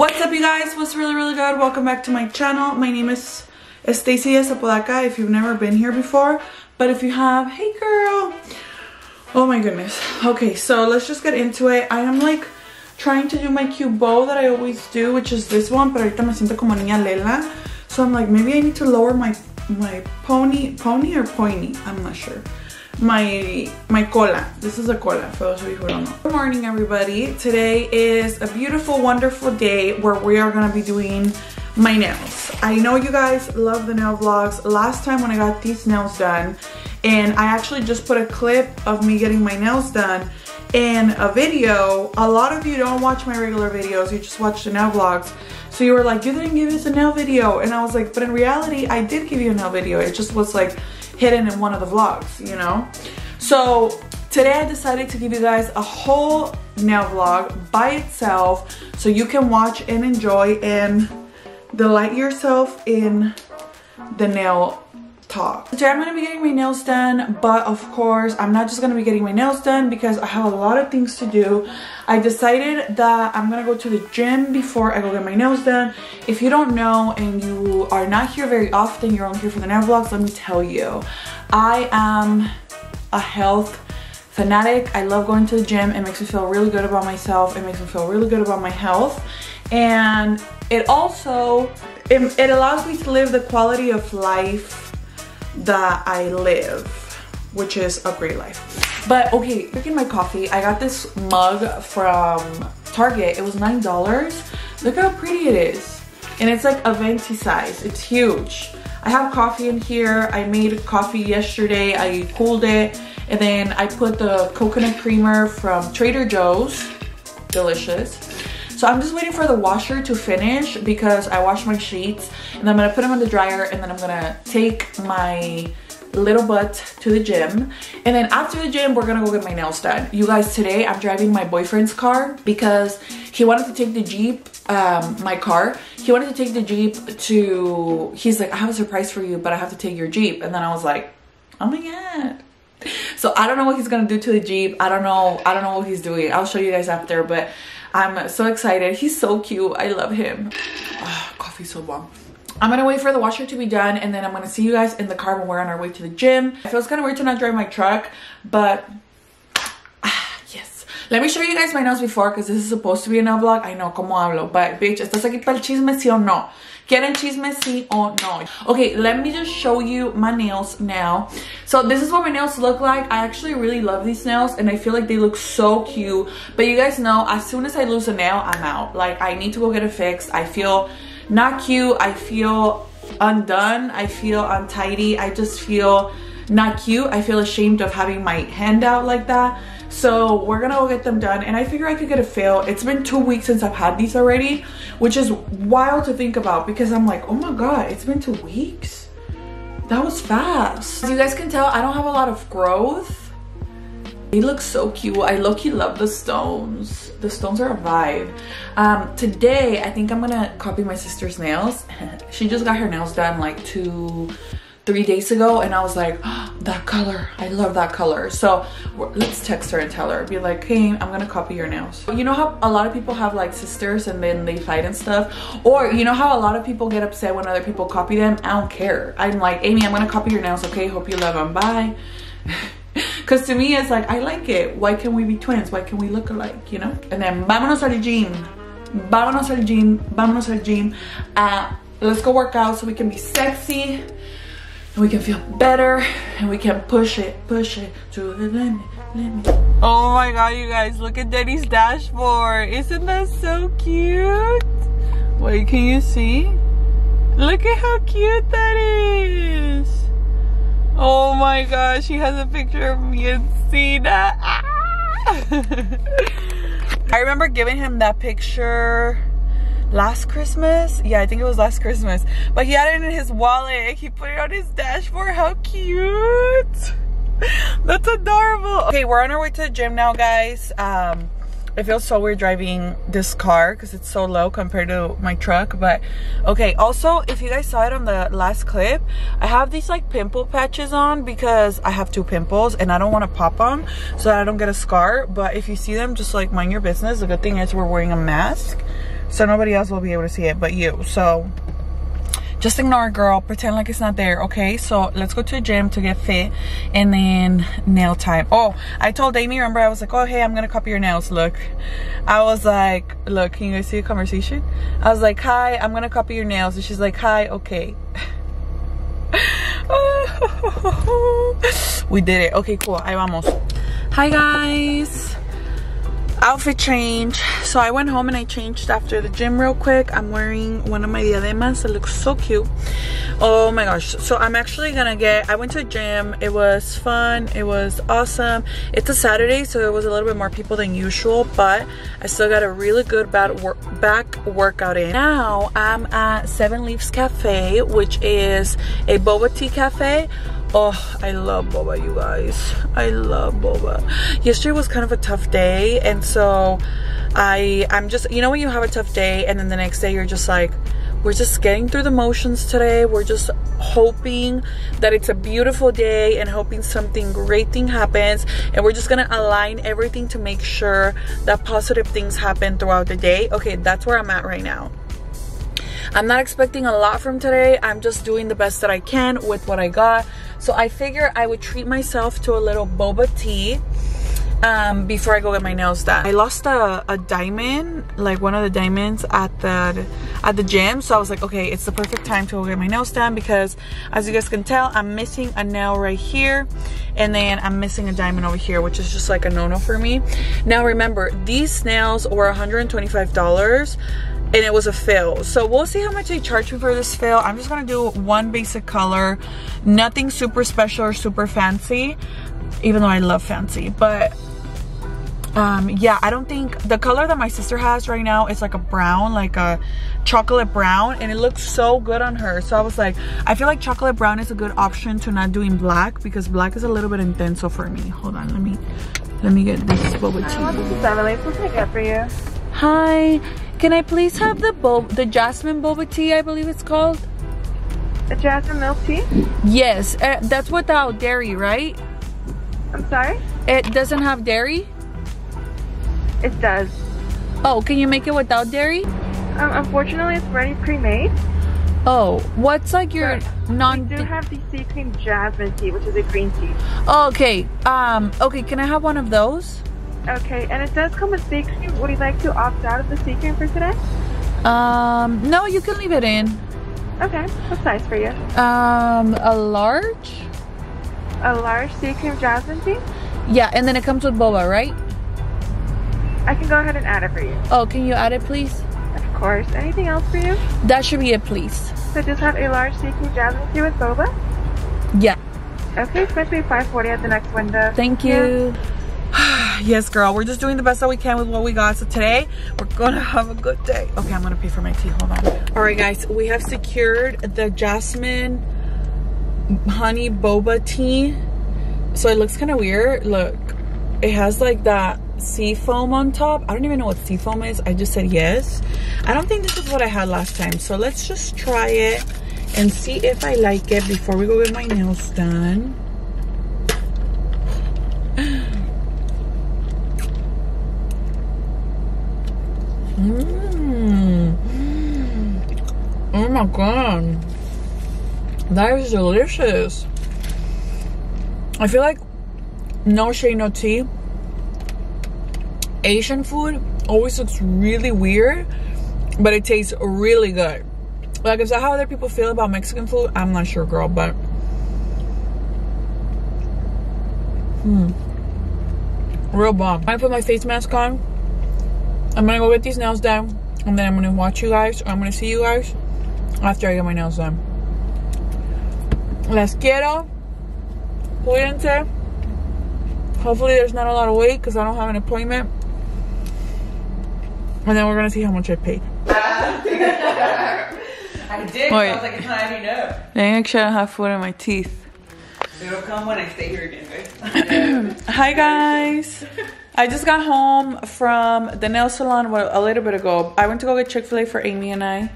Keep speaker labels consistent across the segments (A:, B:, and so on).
A: What's up you guys? What's really really good? Welcome back to my channel. My name is Stacey Diaz Apodaca if you've never been here before. But if you have, hey girl. Oh my goodness. Okay, so let's just get into it. I am like trying to do my cute bow that I always do, which is this one, pero ahorita me siento como niña Lela. So I'm like, maybe I need to lower my my pony, pony or pointy? I'm not sure my my cola. This is a cola for those of you who don't know. Good morning everybody. Today is a beautiful wonderful day where we are going to be doing my nails. I know you guys love the nail vlogs. Last time when i got these nails done and i actually just put a clip of me getting my nails done in a video. A lot of you don't watch my regular videos you just watch the nail vlogs. So you were like you didn't give us a nail video. And i was like but in reality i did give you a nail video. It just was like hidden in one of the vlogs, you know? So today I decided to give you guys a whole nail vlog by itself so you can watch and enjoy and delight yourself in the nail talk. Today I'm to be getting my nails done, but of course I'm not just to be getting my nails done because I have a lot of things to do. I decided that I'm to go to the gym before I go get my nails done. If you don't know and you are not here very often, you're only here for the nail vlogs, let me tell you. I am a health fanatic. I love going to the gym. It makes me feel really good about myself. It makes me feel really good about my health. And it also, it, it allows me to live the quality of life that I live, which is a great life. But okay, drinking my coffee, I got this mug from Target. It was $9. Look how pretty it is. And it's like a venti size. It's huge. I have coffee in here. I made coffee yesterday. I cooled it. And then I put the coconut creamer from Trader Joe's. Delicious. So I'm just waiting for the washer to finish because I wash my sheets and I'm gonna put them in the dryer and then I'm gonna take my little butt to the gym. And then after the gym we're gonna go get my nails done. You guys today i'm driving my boyfriend's car because he wanted to take the jeep um, my car. He wanted to take the jeep to he's like i have a surprise for you but i have to take your jeep. And then i was like oh my god. So i don't know what he's gonna do to the jeep. I don't know i don't know what he's doing. I'll show you guys after but I'm so excited. He's so cute. I love him. Oh, coffee's so bomb. I'm gonna wait for the washer to be done and then I'm gonna see you guys in the car when we're on our way to the gym. It feels kind of weird to not drive my truck, but ah, yes. Let me show you guys my nails before because this is supposed to be a nail vlog. I know como hablo, but bitch, ¿estás aquí para el chisme sí o no? ¿Quieren chisme sí o no? Okay, let me just show you my nails now. So this is what my nails look like. I actually really love these nails and I feel like they look so cute. But you guys know, as soon as I lose a nail, I'm out. Like, I need to go get it fixed. I feel not cute. I feel undone. I feel untidy. I just feel not cute. I feel ashamed of having my hand out like that. So we're gonna go get them done and I figure I could get a fail. It's been two weeks since I've had these already, which is wild to think about because I'm like, oh my God, it's been two weeks? That was fast. As you guys can tell, I don't have a lot of growth. They look so cute. I low-key love the stones. The stones are a vibe. Um, today, I think I'm gonna copy my sister's nails. she just got her nails done like two, three days ago and I was like, oh, that color, I love that color. So let's text her and tell her, be like, hey, I'm gonna copy your nails. You know how a lot of people have like sisters and then they fight and stuff? Or you know how a lot of people get upset when other people copy them? I don't care. I'm like, Amy, I'm gonna copy your nails, okay? Hope you love them, bye. Because to me, it's like, I like it. Why can't we be twins? Why can't we look alike, you know? And then, vámonos al gym. Vámonos al gym. Vámonos al gym. Uh, let's go work out so we can be sexy and we can feel better and we can push it, push it to the limit. Oh my god, you guys, look at Daddy's dashboard. Isn't that so cute? Wait, can you see? Look at how cute that is. Oh my gosh, he has a picture of me and Cena. Ah! I remember giving him that picture last Christmas. Yeah, I think it was last Christmas. But he had it in his wallet. He put it on his dashboard. How cute. That's adorable. Okay, we're on our way to the gym now, guys. Um, it feels so weird driving this car because it's so low compared to my truck but okay also if you guys saw it on the last clip i have these like pimple patches on because i have two pimples and i don't want to pop them so that i don't get a scar but if you see them just like mind your business the good thing is we're wearing a mask so nobody else will be able to see it but you. So just ignore girl. Pretend like it's not there okay? So let's go to the gym to get fit and then nail time. Oh i told amy remember i was like oh hey i'm gonna copy your nails. Look. I was like look can you guys see a conversation? I was like hi i'm gonna copy your nails. And she's like hi okay. We did it. Okay cool. I vamos. Hi guys outfit change. So i went home and i changed after the gym real quick. I'm wearing one of my diademas it looks so cute. Oh my gosh. So i'm actually gonna get i went to the gym. It was fun. It was awesome. It's a saturday so there was a little bit more people than usual but i still got a really good wor back workout in. Now i'm at seven leaves cafe which is a boba tea cafe Oh, I love boba, you guys. I love boba. Yesterday was kind of a tough day, and so I, I'm just, you know when you have a tough day, and then the next day you're just like, we're just getting through the motions today. We're just hoping that it's a beautiful day and hoping something great thing happens. And we're just gonna align everything to make sure that positive things happen throughout the day. Okay, that's where I'm at right now. I'm not expecting a lot from today. I'm just doing the best that I can with what I got. So I figure I would treat myself to a little boba tea um, before I go get my nails done. I lost a, a diamond, like one of the diamonds at the at the gym. So I was like, okay, it's the perfect time to go get my nails done because as you guys can tell, I'm missing a nail right here. And then I'm missing a diamond over here, which is just like a no-no for me. Now remember, these nails were $125 and it was a fill. So we'll see how much they charge me for this fill. I'm just gonna do one basic color, nothing super special or super fancy, even though I love fancy, but um yeah i don't think the color that my sister has right now is like a brown like a chocolate brown and it looks so good on her so i was like i feel like chocolate brown is a good option to not doing black because black is a little bit intense for me hold on let me let me get this boba tea
B: what can I get for you
A: hi can I please have the bo the jasmine boba tea, I believe it's called?
B: The jasmine milk tea?
A: Yes, uh, that's without dairy, right?
B: I'm sorry?
A: It doesn't have dairy?
B: It does.
A: Oh, can you make it without dairy?
B: Um, unfortunately, it's already pre-made.
A: Oh, what's like your but non?
B: We do have the sea cream jasmine tea, which is a green tea.
A: Oh, okay. Um. Okay. Can I have one of those?
B: Okay, and it does come with sea cream. Would you like to opt out of the sea cream for today?
A: Um, no, you can leave it in.
B: Okay, what size for you?
A: Um, a large.
B: A large sea cream jasmine tea?
A: Yeah, and then it comes with boba, right?
B: I can go ahead and add it for you.
A: Oh, can you add it, please?
B: Of course. Anything else for you?
A: That should be it, please.
B: So just have a large sea cream jasmine tea with boba?
A: Yeah.
B: Okay, it's going to be 540 at the next window.
A: Thank you. Yeah. yes girl we're just doing the best that we can with what we got so today we're gonna have a good day okay i'm gonna pay for my tea hold on all right guys we have secured the jasmine honey boba tea so it looks kind of weird look it has like that sea foam on top i don't even know what sea foam is i just said yes i don't think this is what i had last time so let's just try it and see if i like it before we go get my nails done Mmm. Oh my god. That is delicious. I feel like no shade, no tea. Asian food always looks really weird, but it tastes really good. Like, is that how other people feel about Mexican food? I'm not sure, girl, but. Hmm. Real bomb. I'm gonna put my face mask on. I'm gonna go get these nails done and then I'm gonna watch you guys or I'm gonna see you guys after I get my nails done. Les quiero. Cuídense. Hopefully there's not a lot of wait because I don't have an appointment. And then we're gonna see how much I paid.
C: I did. Wait. I was like, adding up.
A: Dang, I should have food in my teeth.
C: It'll come when I stay here again,
A: guys. Hi, guys. I just got home from the nail salon a little bit ago. I went to go get Chick-fil-A for Amy and I.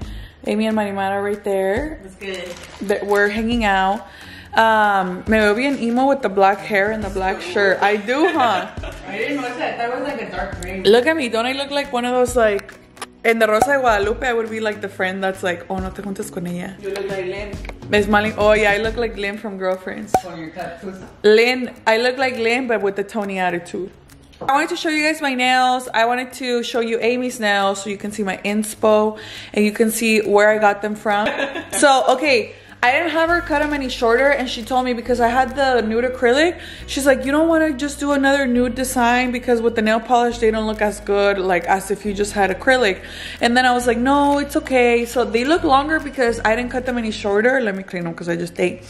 A: Amy and Marimara are right there.
C: That's good.
A: That we're hanging out. Um, me veo bien emo with the black hair and the black shirt. I do,
C: huh? I didn't notice that. That was like a dark green.
A: Look at me. Don't I look like one of those like in the Rosa de Guadalupe, I would be like the friend that's like, oh, no te juntes con ella.
C: You look like Lynn
A: Miss Molly, oh yeah, I look like Lynn from Girlfriends.
C: on your tattoos.
A: Lynn, I look like Lynn, but with the Toni attitude. I wanted to show you guys my nails. I wanted to show you Amy's nails so you can see my inspo and you can see where I got them from. so, okay, I didn't have her cut them any shorter and she told me because I had the nude acrylic, she's like, you don't want to just do another nude design because with the nail polish, they don't look as good like as if you just had acrylic. And then I was like, no, it's okay. So they look longer because I didn't cut them any shorter. Let me clean them because I just ate.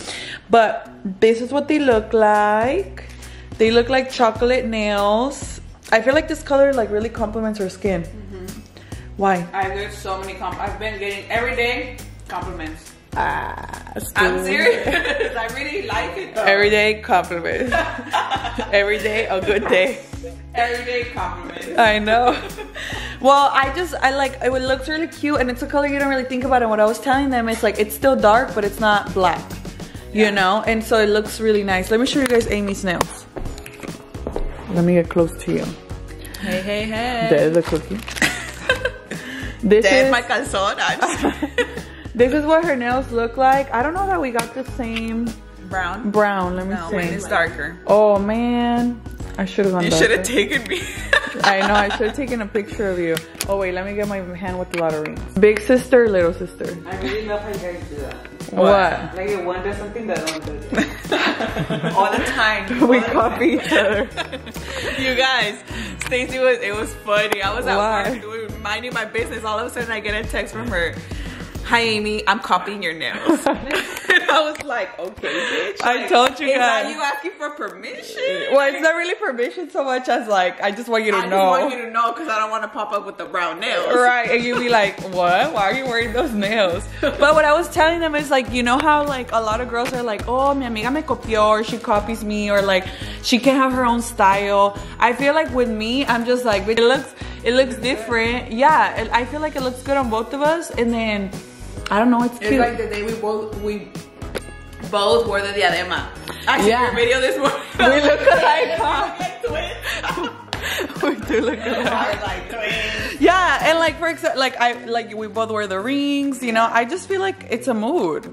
A: But this is what they look like. They look like chocolate nails. I feel like this color like really complements her skin. Mm-hmm. Why?
C: I get so many comp. I've been getting every day compliments.
A: Ah,
C: I'm serious. I really like it though.
A: Every day compliments. Every day a good day.
C: Every day compliments.
A: I know. Well, I just I like it looks really cute and it's a color you don't really think about. And what I was telling them is like it's still dark, but it's not black. You know, and so it looks really nice. Let me show you guys Amy's nails. Let me get close to you.
C: Hey, hey, hey.
A: There's a cookie. this
C: There's
A: is
C: my calzone. I'm just-
A: this is what her nails look like. I don't know that we got the same
C: Brown.
A: brown. Let me
C: No,
A: see.
C: mine is darker.
A: Oh man, I should have gone.
C: You should have taken me.
A: I know. I should have taken a picture of you. Oh wait, let me get my hand with a lot of rings. Big sister, little sister.
C: I really love how you guys do that.
A: What?
C: Like if one does something, that one does. All the time.
A: We
C: the
A: copy
C: time.
A: each other.
C: You guys, Stacey was, it was funny. I was at
A: Why?
C: work doing, minding my business. All of a sudden I get a text from her. Hi Amy, I'm copying your nails. and I was like, okay, bitch.
A: I
C: Like,
A: told you guys.
C: Are you asking for permission?
A: Well, it's not really permission so much as like I just want you to know.
C: I just want you to know because I don't want to pop up with the brown nails.
A: Right, and you'd be like, what? Why are you wearing those nails? But what I was telling them is like, you know how like a lot of girls are like, oh, mi amiga me copió, or she copies me, or like she can have her own style. I feel like with me, I'm just like, it looks, it looks different. Yeah, I feel like it looks good on both of us, and then I don't know, it's
C: It's
A: cute.
C: like the day we both we both wore the diadema. Actually,
A: Yeah.
C: your video this morning.
A: We look alike, huh?
C: Like twins.
A: we do look alike.
C: Like twins.
A: Yeah, and like for example, like I like we both wear the rings. You know, I just feel like it's a mood.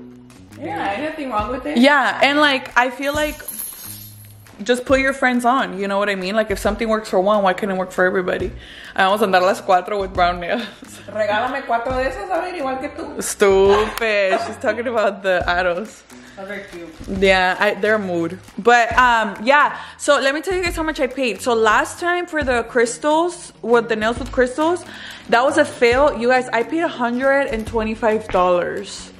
C: Yeah, nothing wrong with it.
A: Yeah, and like I feel like just put your friends on. You know what I mean? Like if something works for one, why couldn't it work for everybody? I vamos a andar las cuatro with brown nails.
C: Regálame cuatro de esas, a ver, igual que tú.
A: Stupid. She's talking about the arrows.
C: They're cute.
A: Yeah, I, they're mood. But um, yeah. So let me tell you guys how much I paid. So last time for the crystals, with the nails with crystals, that was a fail. You guys, I paid hundred and twenty-five dollars.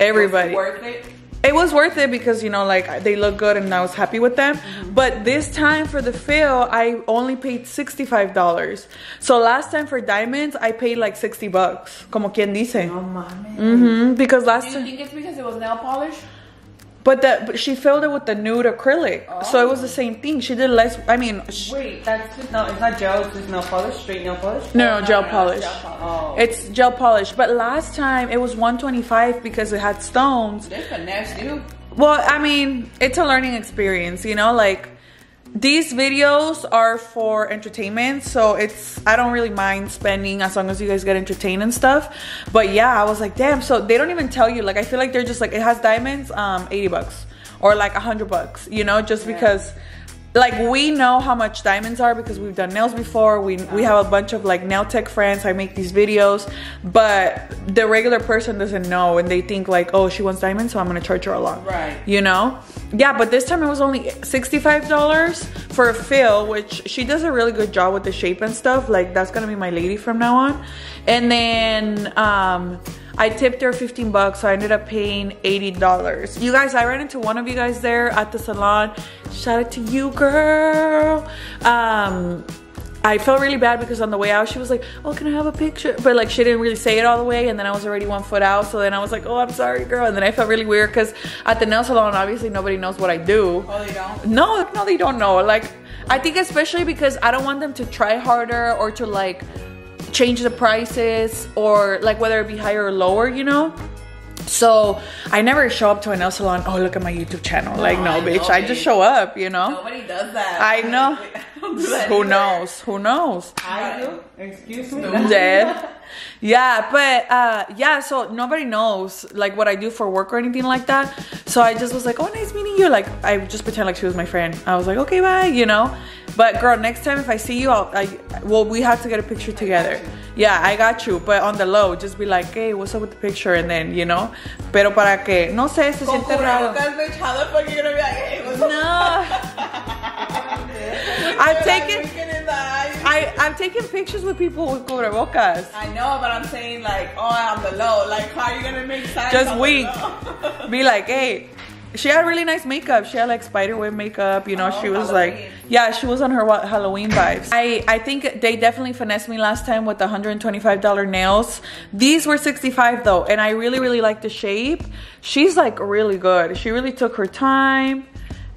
A: Everybody.
C: Was it worth it?
A: It was worth it because you know, like they look good and I was happy with them. But this time for the fill, I only paid sixty-five dollars. So last time for diamonds, I paid like sixty bucks. Como quien dice.
C: Oh, mommy.
A: hmm Because last
C: Do you think it's because it was nail polish?
A: But that but she filled it with the nude acrylic, so it was the oh. same thing. She did less. I mean,
C: Wait, that's just no, it's not gel, it's just nail polish, straight nail polish?
A: no, no, gel polish.
C: Oh.
A: It's gel polish. But last time it was 125 because it had stones.
C: They finesse you.
A: Well, I mean, it's a learning experience, you know, like these videos are for entertainment, so it's I don't really mind spending as long as you guys get entertained and stuff. But yeah, I was like, damn, so they don't even tell you. Like I feel like they're just like it has diamonds, um, 80 bucks or like 100 bucks, you know, just because like we know how much diamonds are because we've done nails before. We we have a bunch of like nail tech friends. I make these videos, but the regular person doesn't know and they think like, oh, she wants diamonds, so I'm gonna charge her a lot.
C: Right.
A: You know? Yeah, but this time it was only $65 for a fill, which she does a really good job with the shape and stuff. Like that's gonna be my lady from now on. And then um I tipped her 15 bucks, so I ended up paying $80. You guys, I ran into one of you guys there at the salon. Shout out to you, girl. Um I felt really bad because on the way out she was like, "Oh, can I have a picture?" But like she didn't really say it all the way, and then I was already one foot out. So then I was like, "Oh, I'm sorry, girl." And then I felt really weird because at the nail salon, obviously nobody knows what I do.
C: Oh, they don't?
A: No, no, they don't know. Like, I think especially because I don't want them to try harder or to like change the prices or like whether it be higher or lower, you know. So I never show up to a nail salon. Oh, look at my YouTube channel. Like, no,
C: I
A: bitch.
C: know,
A: I just show up, you know?
C: Nobody does that.
A: I know.
C: I don't do that
A: Who
C: either.
A: knows? Who knows?
C: I do. Excuse me.
A: Dead. Yeah, but uh yeah, so nobody knows like what I do for work or anything like that. So I just was like, "Oh, nice meeting you." Like I just pretend like she was my friend. I was like, "Okay, bye," you know? But girl, next time if I see you, I'll I well, we have to get a picture together. Yeah, I got you, but on the low, just be like, "Hey, what's up with the picture?" and then, you know, pero para que no sé, se siente raro.
C: cubrebocas, bitch, how the fuck gonna be like, hey, what's up?
A: No. I've
C: Like,
A: taken
C: looking in the eyes.
A: I I've taken pictures with people with cubrebocas.
C: I know, but I'm saying like, oh, I'm the low. Like, how are you gonna make sense?
A: Just wink. be like, hey. She had really nice makeup. She had like spiderweb makeup. You know,
C: Oh,
A: she was
C: Halloween.
A: like, yeah, she was on her Halloween vibes. I I think they definitely finessed me last time with the $125 nails. These were 65 though, and I really really like the shape. She's like really good. She really took her time,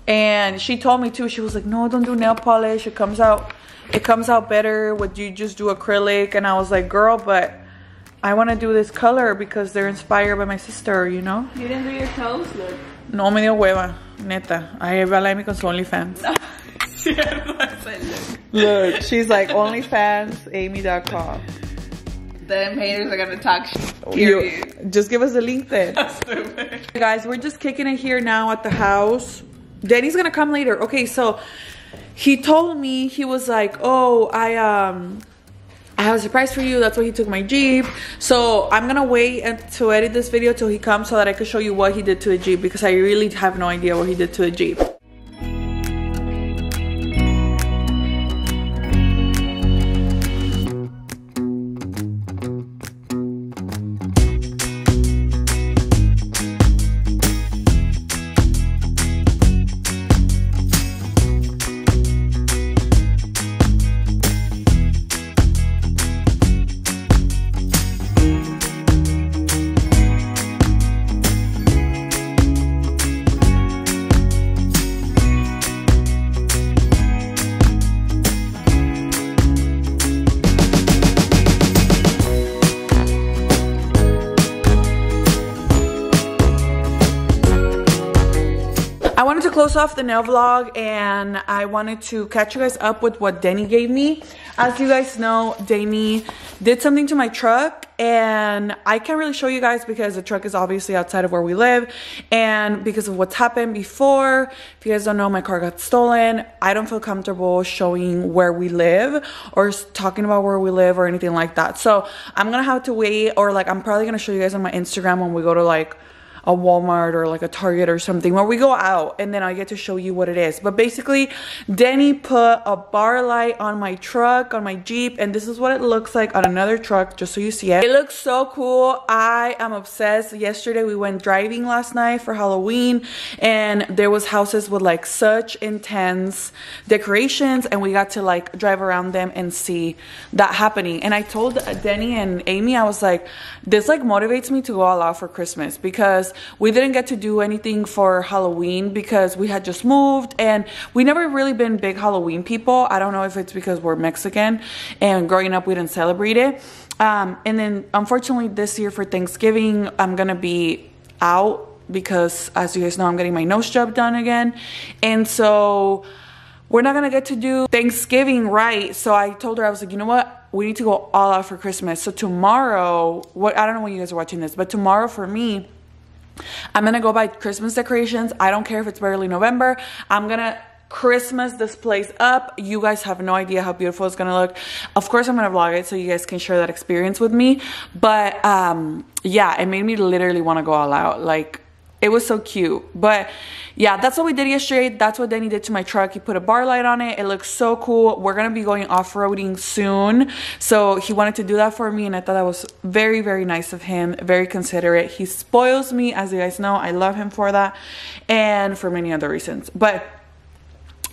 A: and she told me too. She was like, no, don't do nail polish. It comes out, it comes out better Would you just do acrylic. And I was like, girl, but. I want to do this color because they're inspired by my sister, you know?
B: You didn't do your toes, look.
A: No me dio hueva, neta. I habla con su OnlyFans. Look, she's like OnlyFans, Amy.com.
C: Them haters are gonna talk shit.
A: You, just give us the link then.
C: Stupid.
A: Guys, we're just kicking it here now at the house. Danny's gonna come later. Okay, so he told me he was like, "Oh, I um, I have a surprise for you." That's why he took my Jeep. So I'm gonna wait and- to edit this video till he comes so that I can show you what he did to the Jeep because I really have no idea what he did to the Jeep. Off the nail vlog and I wanted to catch you guys up with what Danny gave me. As you guys know, Danny did something to my truck and I can't really show you guys because the truck is obviously outside of where we live and because of what's happened before. If you guys don't know, my car got stolen. I don't feel comfortable showing where we live or talking about where we live or anything like that. So I'm gonna have to wait or like I'm probably gonna show you guys on my Instagram when we go to like a Walmart or like a Target or something where we go out and then I get to show you what it is. But basically, Denny put a bar light on my truck, on my Jeep, and this is what it looks like on another truck, just so you see it. It looks so cool. I am obsessed. Yesterday we went driving last night for Halloween and there was houses with like such intense decorations and we got to like drive around them and see that happening. And I told Denny and Amy, I was like, this like motivates me to go all out for Christmas because we didn't get to do anything for Halloween because we had just moved and we never really been big Halloween people. I don't know if it's because we're Mexican and growing up we didn't celebrate it. Um, and then unfortunately this year for Thanksgiving, I'm gonna be out because as you guys know, I'm getting my nose job done again. And so we're not gonna get to do Thanksgiving right. So I told her, I was like, you know what? We need to go all out for Christmas. So tomorrow, what I don't know when you guys are watching this, but tomorrow for me, I'm gonna go buy Christmas decorations. I don't care if it's barely November. I'm gonna Christmas this place up. You guys have no idea how beautiful it's gonna look. Of course, I'm gonna vlog it so you guys can share that experience with me. But um, yeah, it made me literally want to go all out. Like it was so cute. But yeah, that's what we did yesterday. That's what Danny did to my truck. He put a bar light on it. It looks so cool. We're gonna be going off-roading soon. So he wanted to do that for me and I thought that was very, very nice of him. Very considerate. He spoils me, as you guys know. I love him for that and for many other reasons. But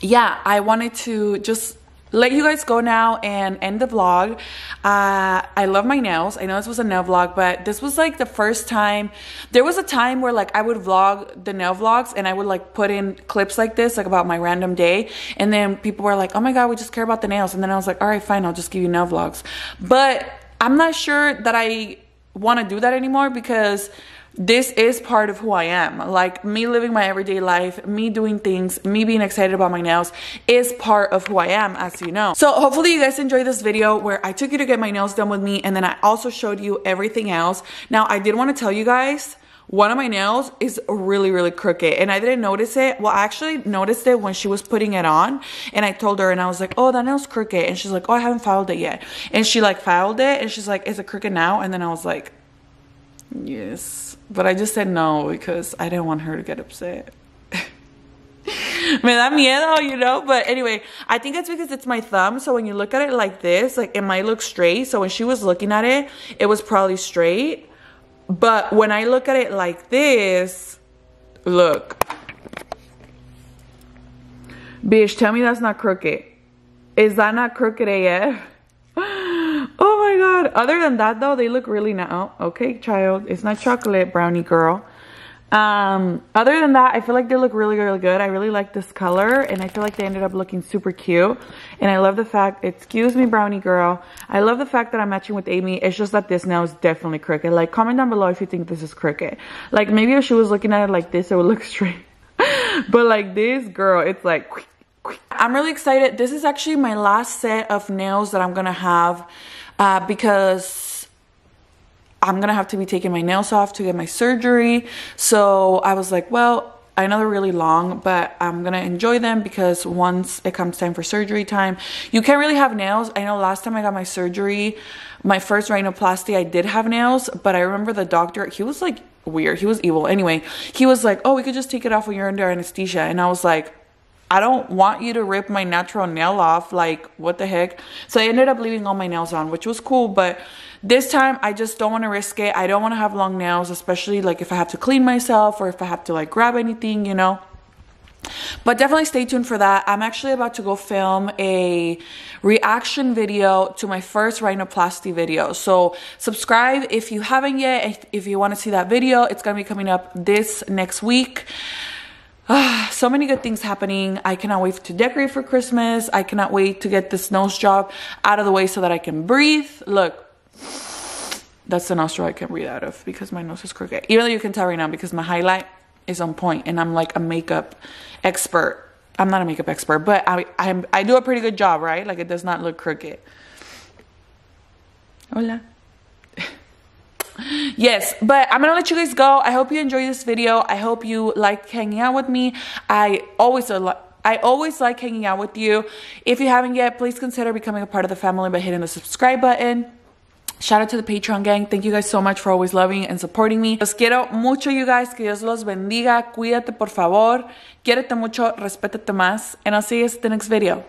A: yeah, I wanted to just let you guys go now and end the vlog. Uh, I love my nails. I know this was a nail vlog, but this was like the first time. There was a time where like I would vlog the nail vlogs and I would like put in clips like this, like about my random day. And then people were like, oh my God, we just care about the nails. And then I was like, all right, fine, I'll just give you nail vlogs. But I'm not sure that I want to do that anymore because this is part of who I am. Like me living my everyday life, me doing things, me being excited about my nails is part of who I am, as you know. So hopefully you guys enjoyed this video where I took you to get my nails done with me and then I also showed you everything else. Now I did want to tell you guys one of my nails is really really crooked and i didn't notice it well i actually noticed it when she was putting it on and i told her and i was like oh that nail's crooked and she's like oh i haven't filed it yet and she like filed it and she's like is it crooked now and then i was like yes but i just said no because i didn't want her to get upset me da miedo, you know? But anyway, I think it's because it's my thumb. So when you look at it like this, like it might look straight. So when she was looking at it, it was probably straight. But when I look at it like this, look. Bitch, tell me that's not crooked. Is that not crooked AF? Oh my god. Other than that though, they look really now. Oh, okay, child. It's not chocolate, brownie girl. Um, other than that, I feel like they look really, really good. I really like this color and I feel like they ended up looking super cute. And I love the fact, excuse me, brownie girl. I love the fact that I'm matching with Amy. It's just that this now is definitely crooked. Like comment down below if you think this is crooked. Like maybe if she was looking at it like this, it would look straight. but like this girl, it's like, I'm really excited. This is actually my last set of nails that I'm gonna have uh, because I'm gonna have to be taking my nails off to get my surgery. So I was like, well, I know they're really long, but I'm gonna enjoy them because once it comes time for surgery time, you can't really have nails. I know last time I got my surgery, my first rhinoplasty, I did have nails, but I remember the doctor, he was like weird, he was evil. Anyway, he was like, oh, we could just take it off when you're under anesthesia. And I was like, I don't want you to rip my natural nail off. Like, what the heck? So I ended up leaving all my nails on, which was cool, but this time I just don't want to risk it. I don't want to have long nails, especially like if I have to clean myself or if I have to like grab anything, you know. But definitely stay tuned for that. I'm actually about to go film a reaction video to my first rhinoplasty video. So subscribe if you haven't yet. If, if you want to see that video, it's going to be coming up this next week. Ah, so many good things happening. I cannot wait to decorate for Christmas. I cannot wait to get this nose job out of the way so that I can breathe. Look, that's the nostril I can breathe out of because my nose is crooked. Even though you can tell right now because my highlight is on point and I'm like a makeup expert. I'm not a makeup expert, but I i I do a pretty good job, right? Like it does not look crooked. Hola yes but i'm gonna let you guys go i hope you enjoy this video i hope you like hanging out with me i always uh, I always like hanging out with you. If you haven't yet, please consider becoming a part of the family by hitting the subscribe button. Shout out to the Patreon gang. Thank you guys so much for always loving and supporting me. Los quiero mucho, you guys. Que Dios los bendiga. Cuídate, por favor. Quiérete mucho. Respétate más. And I'll see you in the next video.